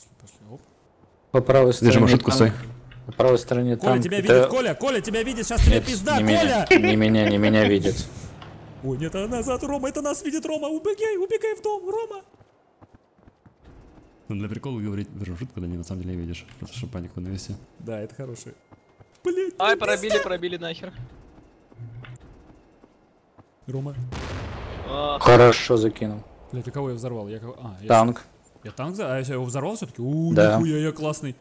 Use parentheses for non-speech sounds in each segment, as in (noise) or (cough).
Пошли, пошли. Оп. По правой стороне. Держи маршрутку, стой. По правой стороне Коля тебя Это- видит, Коля, Коля тебя видит, сейчас тебе пизда, не Коля! меня, не меня, не меня видит. (laughs) Ой, нет, а назад, Рома, это нас видит Рома, убегай, убегай в дом, Рома! Ну, для прикола говорить маршрутку, когда не на самом деле не видишь. Просто чтобы панику навести. Да, это хороший. Блять, Ай, пробили, пробили нахер. Рома. Хорошо закинул. Блять, ты кого я взорвал? Я кого... А, я... Танк. Я танк за... А я его взорвал все-таки? У, Да. нихуя я классный.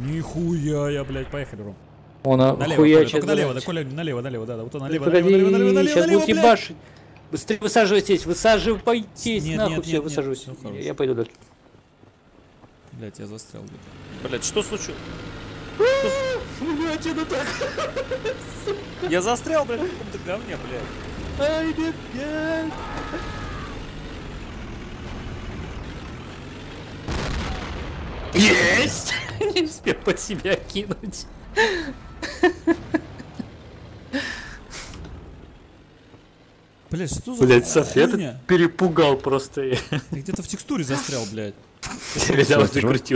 Нихуя я, блядь, поехали, Ром. Он Налево, Коля, только налево, да. Коля, налево, налево, да, да, вот он налево, налево, налево, налево, налево, сейчас будут ебашить. Быстрее высаживайтесь, высаживайтесь, Нет, нахуй нет, все, нет, нет, высаживайтесь. всё хорошо. Я пойду дальше. Блять, я застрял. Блять, что случилось? Блять, это так. Я застрял, блядь, в каком-то говне, блядь. Ай, нет, нет. Есть! (laughs) Не успел под себя кинуть. Блять, что за Блять, София, хуйня? ты перепугал просто. (laughs) Я Я где-то в текстуре застрял, блядь. взял.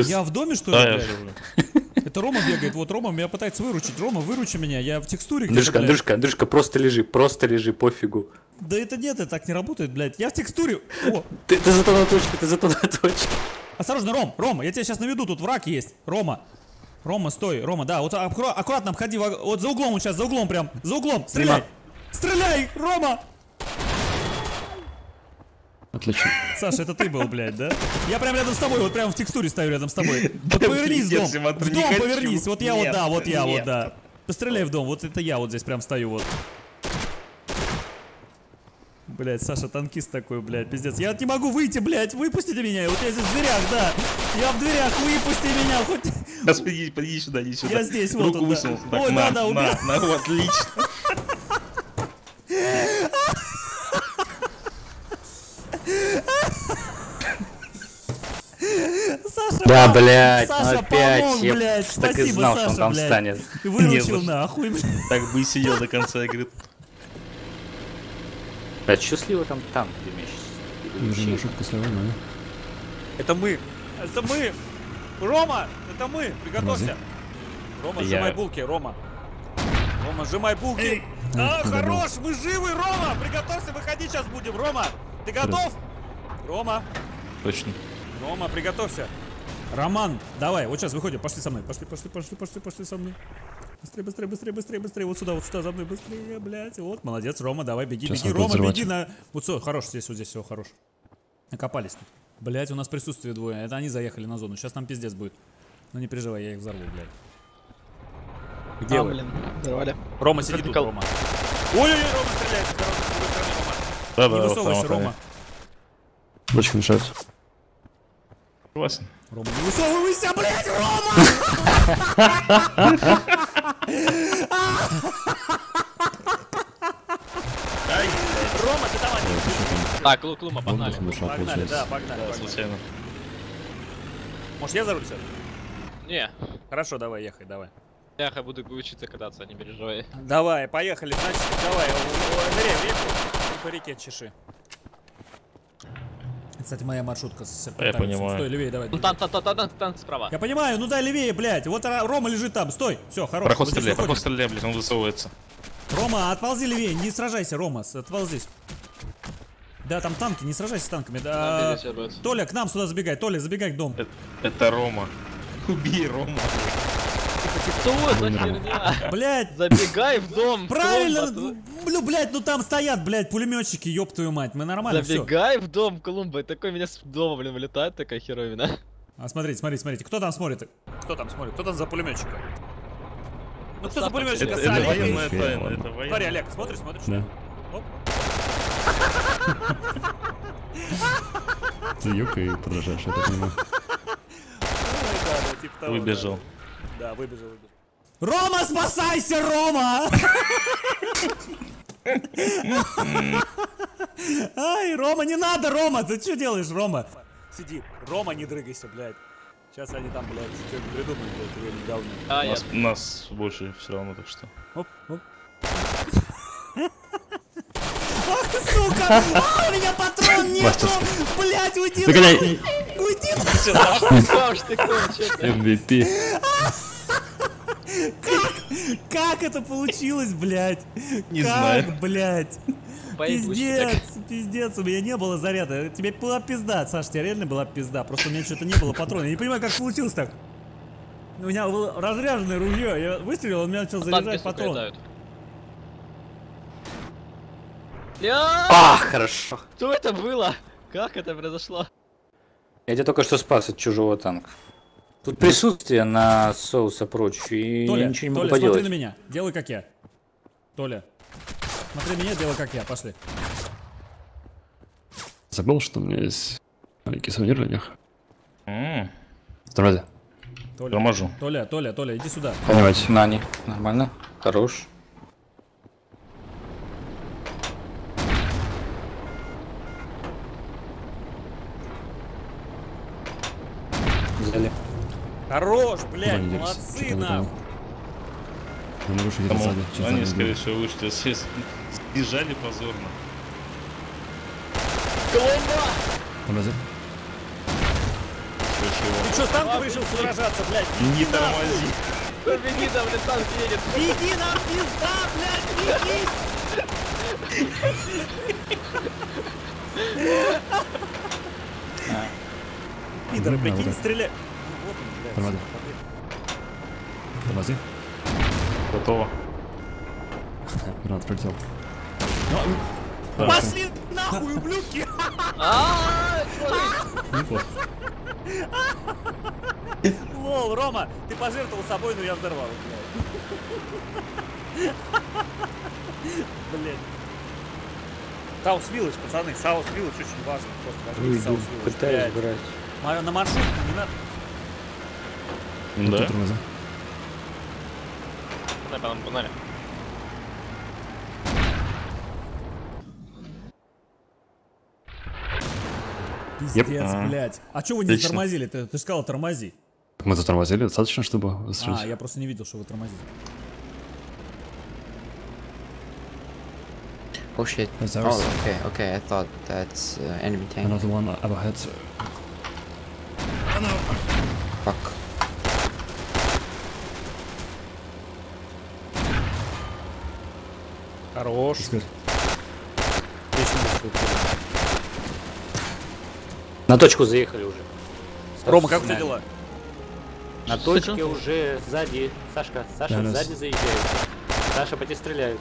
Я в доме, что ли, я блядь? (laughs) Это Рома бегает, вот Рома меня пытается выручить. Рома, выручи меня, я в текстуре где-то, Андрюшка. Андрюшка, Андрюшка, просто лежи, просто лежи, пофигу. Да это нет, это так не работает, блядь. Я в текстуре. О, Ты, ты зато на точке, ты зато на точке. Осторожно, Ром, Рома, я тебя сейчас наведу, тут враг есть. Рома. Рома, стой, Рома, да, вот аккура- аккуратно обходи, во- вот за углом он сейчас, за углом прям, за углом, стреляй! Стреляй, Рома! Отлично. Саша, это ты был, блядь, да? Я прям рядом с тобой, вот прям в текстуре стою рядом с тобой. (laughs) Вот повернись в дом, в дом повернись, вот я вот, да, вот я вот, да. Постреляй в дом, вот это я вот здесь прям стою вот. Блять, Саша танкист такой, блядь, пиздец. Я не могу выйти, блядь, выпустите меня. Вот я здесь в дверях, да. Я в дверях, выпусти меня, хоть... Сейчас подойди, подойди сюда, иди сюда. Я здесь, вот Руку он, да. высунул. Так, Ой, на, да, да, на, убил. на, вот, отлично. Саша, Да, блядь, Саша, ну опять. помог, я блядь. так и Спасибо, знал, что он Саша, там блядь. встанет. Ты выручил нахуй, блядь. Так бы и сидел до конца игры. Блядь, счастливо там танк дымящийся. Держи маршрутку слева, ну. Это мы. Это мы. Рома, это мы. Приготовься. Рома, сжимай булки, Рома. Рома, сжимай булки. А, подобрал. хорош, мы живы, Рома. Приготовься, выходить сейчас будем. Рома, ты готов? Рома, Точно. Рома, приготовься. Роман, давай, вот сейчас выходим, пошли со мной, пошли, пошли, пошли, пошли, пошли со мной. Быстрее, быстрее, быстрее, быстрее, быстрее, вот сюда, вот сюда, за мной, быстрее, блядь. Вот, молодец, Рома, давай, беги, Сейчас беги, Рома, взрывать. беги на... Вот все, хорош, здесь, вот здесь все, хорош. Накопались тут. Блять, у нас присутствие двое, это они заехали на зону, сейчас нам пиздец будет. Ну не переживай, я их взорву, блядь. Где а, вы? блин, взорвали. Рома, сиди тут, Рома. Ой-ой-ой, Рома стреляет. Рома. Да, Не высовывайся, Рома. Очень мешает. Согласен. Рома, не высовывайся, блядь, Рома! (laughs) Рома, ты давай. Так, Лу- Клума, погнали. Погнали, да, погнали. погнали. случайно. Может, я за руль сяду? Не, Хорошо, давай, ехай, давай. я буду учиться кататься, не переживай. Давай, поехали. Значит, давай, и по реке чеши. Кстати, моя маршрутка с серпантаром. понимаю. Стой, левее, давай. Ну, танк, танк, танк, танк, танк справа. Я понимаю, ну дай левее, блядь. Вот Ра- Рома лежит там, стой. Все, хорош. Проход стреляй, проход стреляй, блядь, он высовывается. Рома, отползи левее, не сражайся, Рома, отползись. Да, там танки, не сражайся с танками. Там Да. Толя, к нам сюда забегай, Толя, забегай к дому. Это, это Рома. (laughs) Убей Рома. Что за херня? Блядь, Забегай в дом. правильно, ну, блядь, ну там стоят, блядь, пулеметчики, ёб твою мать, мы нормально. Забегай в дом, Колумба. И такой меня с дома, блин, вылетает такая херовина. А смотрите, смотрите, смотрите, кто там смотрит? Кто там смотрит? Кто там за пулеметчика? Ну кто за пулеметчика? это- это Олег, военная Олег. тайна, это Смотри, Олег, смотришь, смотришь? Да. Оп. Ты и продолжаешь, я так понимаю. Типа Выбежал. Да. Выбежал, выбежал. Рома, спасайся, Рома! Ай, Рома, не надо, Рома, ты что делаешь, Рома? Сиди. Рома, не дрыгайся, блядь. Сейчас они там, блядь, что-нибудь придумают, блядь, или говно. А, я... Нас, нас больше все равно, так что. Оп, оп. Ах сука! А, у меня патрон нету! Мастер. Блять, уйди нахуй! ты? MVP. Как это получилось, блядь? Не как, знаю. блядь? Пиздец, пиздец, у меня не было заряда. Тебе была пизда, Саш, тебе реально была пизда. Просто у меня что-то не было патронов. Я не понимаю, как получилось так. У меня было разряженное ружье. Я выстрелил, он меня начал заряжать патрон. Ля, А, хорошо. Что это было? Как это произошло? Я тебя только что спас от чужого танка. Тут присутствие на соуса прочь, и Толя, я ничего не могу Толя, смотри поделать. на меня. Делай как я. Толя. Смотри меня, делай как я. Пошли. Забыл, что у меня есть маленький сувенир для них. Здравствуйте. Толя. Торможу. Толя, Толя, Толя, иди сюда. Понимаете. Нани, нормально, хорош. Взяли. Хорош, блядь, молодцы, могу шагать Потому сзади. они, скорее всего, вышли, сбежали позорно. Подожди. Для чего? Ты что, с танком решил сражаться, блядь? Не тормози. Беги, там, блин, танк едет. Иди нам пизда, блядь, иди! (laughs) Пидоры, Ну, прикинь, стреляй. Тормози. Тормози. Готово. Гранат пролетел. Пошли нахуй, ублюдки! А. Лол, Рома, ты пожертвовал собой, но я взорвал, блядь. Блядь. South Village, пацаны, South Village очень важно. Просто возьмите South Village, Пытаюсь брать. Ма- На маршрутку не надо. Да? Тормози. Погнали, погнали, погнали. Пиздец, Ага. блядь. А чё вы не Отлично. тормозили? Ты, ты сказал тормози. Мы затормозили достаточно, чтобы выстрелить. А, я просто не видел, что вы тормозите. Oh shit. That's Oh, ours. okay, okay. I thought that's uh, enemy tank. Another one overhead. Хорош. На точку заехали уже. Рома, как у тебя дела? На точке уже сзади. Сашка, Саша, Да, сзади заезжает. Саша, по тебе стреляют.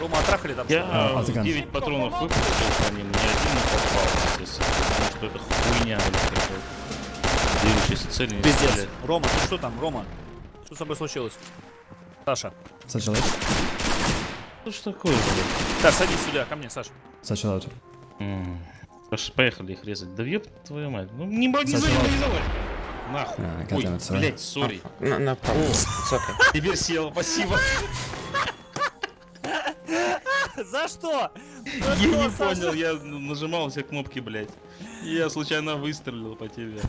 Рома отрахали там? Я А, а ты как? 9 патронов выпустил по ним, ни один не попал, естественно. Потому что это хуйня. Движущиеся цели не Пиздец. стреляют. Рома, ты что там, Рома? Что с тобой случилось? Саша. Out. Что ж такое, блядь? Так, садись сюда, ко мне, Саша. Out. М, Паш, поехали их резать. Да ёб твою мать. Ну не знаю. Нахуй. А, Ой, блядь, sorry. It's okay. Теперь сел, спасибо. За что? Я не понял, я нажимал все кнопки, блядь. И Я случайно выстрелил по тебе.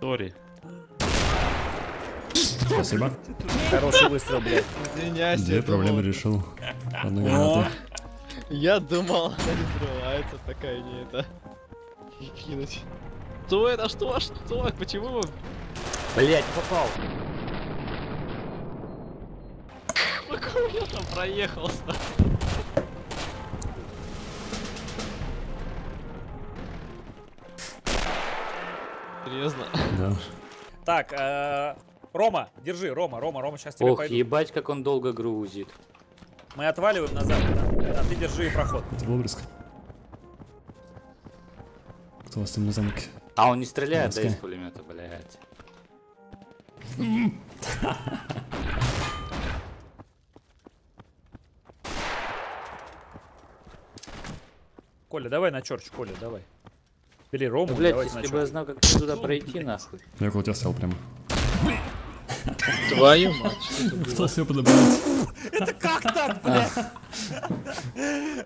Sorry. Спасибо. Хороший выстрел, блядь. Извиняйся. Две я проблемы решил. Одной О, гранатой. Я думал, она не взрывается такая, не это. Кинуть. Что это? Что? Что? Почему? Блять, попал. (laughs) Какой я там проехался? Серьезно? Да. Так, э, Рома, держи, Рома, Рома, Рома, сейчас тебя Ох, пойду. ебать, как он долго грузит. Мы отваливаем назад, да. а ты держи проход. Это близко. Кто у вас там на замке? А он не стреляет, да, Пускай. из пулемета, блять. Коля, давай на черч, Коля, давай. Бери Рому, Блять, давайте на если бы я знал, как туда пройти, нахуй. Я около тебя стоял прямо. Твою мать? Пытался ее подобрать. Это как так, блядь?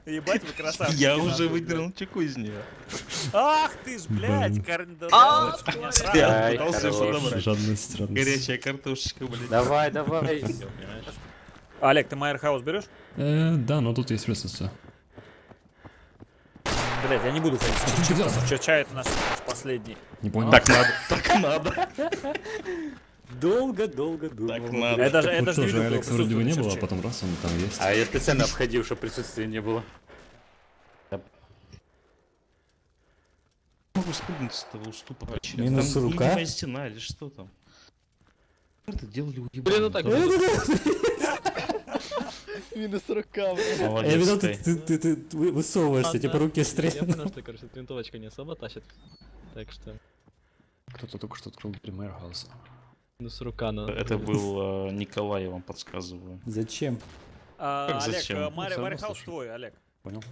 Ебать вы красавчики. Я уже выдернул чеку из нее. Ах ты ж, блядь, А. Жадность, жадность. Горячая картошечка, блядь. Давай, давай. Олег, ты Майерхаус берешь? Э, да, но тут есть присутствие. Блядь, я не буду ходить. Что делать? Че, чай это наш, наш последний. Не понял. Так надо, так надо, Долго, долго думал. так надо. Я я не тоже видел, кто Алекса вроде бы не было, а потом раз, он там есть. А я специально обходил, чтобы присутствия не было. могу спрыгнуть с этого уступа. вообще. Минус там рука? невидимая стена или что там? Это делали уебаны? Блин, ну так. Да. (laughs) Минус рука, блин. Я видел, ты. ты, ты, ты, ты вы- высовываешься, типа руки Я стреляют. понял, что, короче, винтовочка не особо тащит. Так что, Кто-то только что открыл Пример Хаус. Минус рука на... Это был э, Николай, я вам подсказываю. Зачем? А, Как Олег, зачем? э, Ну, Мари- всё равно Мари Хаус слушай. твой, Олег. Понял?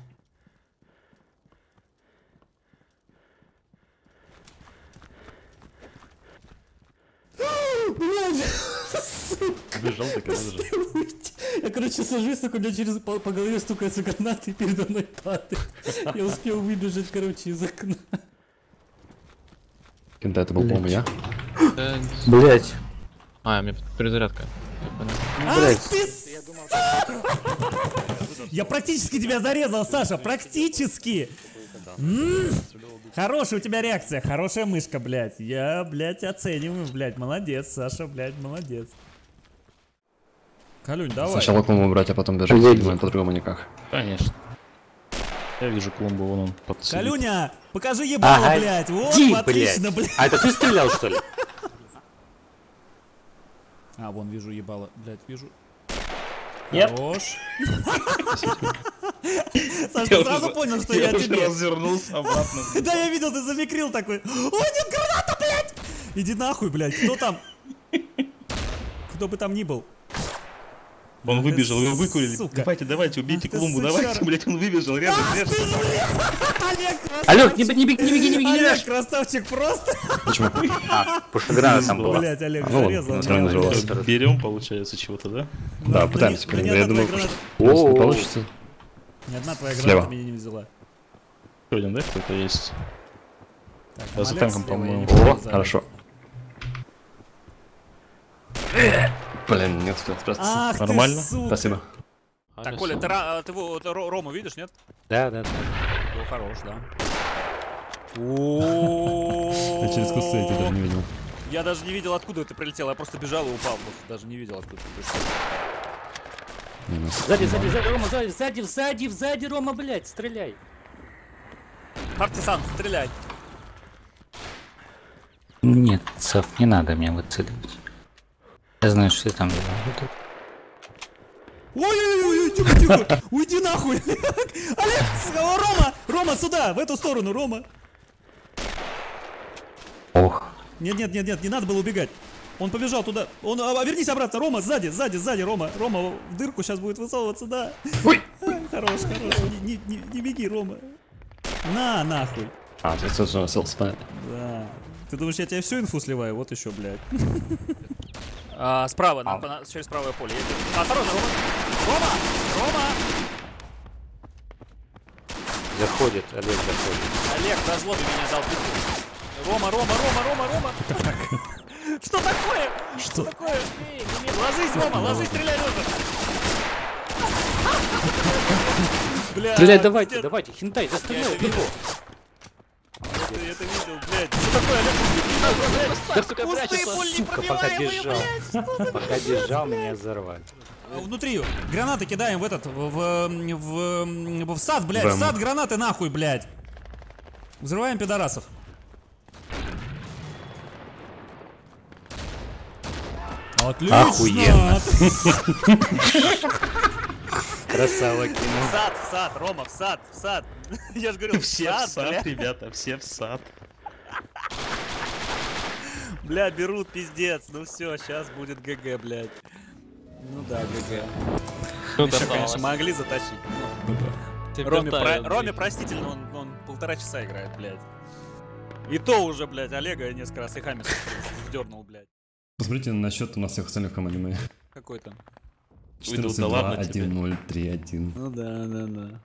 Бежал так. Я, короче, сажусь, так у меня через по, по голове стукается граната и передо мной падает. Я успел выбежать, короче, из окна. Кента, это был, по-моему, я. Блять. А, у меня перезарядка. Я. Блять. практически тебя зарезал, Саша, практически. Хорошая у тебя реакция, хорошая мышка, блядь. Я, блядь, оцениваю, блядь, молодец, Саша, блядь, молодец. Калюнь, давай. Сначала клумбу брать, а потом бежать. Думаю, по-другому никак. Конечно. Я вижу клумбу, вон он под. Калюня, покажи ебало, Ага. блядь. Вот, Ди, отлично, блядь. А это ты стрелял, что ли? (laughs) А, вон вижу ебало, блядь, вижу. Нет. Хорош. (laughs) Саш, Я ты сразу понял, что я я тебе. развернулся обратно. (laughs) Да, я видел, ты замикрил такой. О, нет, граната, блядь! Иди нахуй, блядь. Кто там? (laughs) Кто бы там ни был. Он выбежал, его выкурили. сука. Давайте, давайте, убейте Ах клумбу, давайте, блять, он выбежал, рядом, рядом. Олег, не, не беги, не беги, не беги, не Олег, дашь. красавчик просто. Почему? А, потому что граната там была. Блядь, Олег Ну, зарезал. называлось. Берем, получается, чего-то, да? Да, Ну, пытаемся. ну, ни блин, Я одна думаю, твоя что не получится. Ни одна твоя граната меня не взяла. Еще один, да, кто-то есть? Так, Да, за танком, по-моему. не О, хорошо. Блин, не успел спрятаться. Ах ты, Нормально? Спасибо. Так, Коля, ты, а, ты его- Рому видишь, нет? Да, да, да. О, хорош, да. Я через кусты эти даже не видел. Я даже не видел, откуда ты прилетел. Я просто бежал и упал. Просто даже не видел, откуда ты пришел. Минус. Сзади, сзади, сзади, Рома, сзади, сзади, сзади, сзади, Рома, блядь, стреляй. Партизан, стреляй. Нет, Сав, не надо меня выцеливать. Я знаю, что ты там. Ой-ой-ой, тихо, тихо. Уйди нахуй. (laughs) Олег, Рома, Рома, сюда, в эту сторону, Рома. Ох. Нет, нет, нет, нет, не надо было убегать. Он побежал туда. Он, а, вернись обратно, Рома, сзади, сзади, сзади, Рома. Рома в дырку сейчас будет высовываться, да. Ой. (laughs) Хорош, хорош. Не, не, не, не беги, Рома. На, нахуй. А, ты тоже. Да. Ты думаешь, я тебе всю инфу сливаю? Вот еще, блядь. (laughs) А, справа, на- на- через правое поле. Я Осторожно, Рома. Рома! Рома! Заходит, Олег заходит. Олег, разводы меня дал пизду. Рома, Рома, Рома, Рома, Рома! Что такое? Что такое? Ложись, Рома, ложись, стреляй, Рома! Бля, Стреляй, давайте, давайте, это видел. бегу. Я это видел, блядь. Что такое, Олег? Сука, Кусты, пуль непробиваемые, бежал. блядь. Пока бежал, меня взорвали. Внутри гранаты кидаем в этот, в, в, в, в сад, блядь, в сад гранаты нахуй, блядь. Взрываем пидорасов. Отлично! Охуенно. (laughs) Красава кино. В сад, в сад, Рома, в сад, в сад. (laughs) Я же говорил, в Все в сад, сад, ребята, все в сад. Бля, берут, пиздец. Ну все, сейчас будет ГГ, блядь. Ну да, ГГ. Ну, Еще, конечно, могли затащить. Роме, про- Роме простительно, он, он полтора часа играет, блядь. И то уже, блядь, Олега несколько раз и Хамис вдернул, блядь. Посмотрите на счет у нас всех остальных команде мы. Какой там? Ой, да 14, ладно 2, тебе. 1, 0, 3, 1. Ну да, да, да.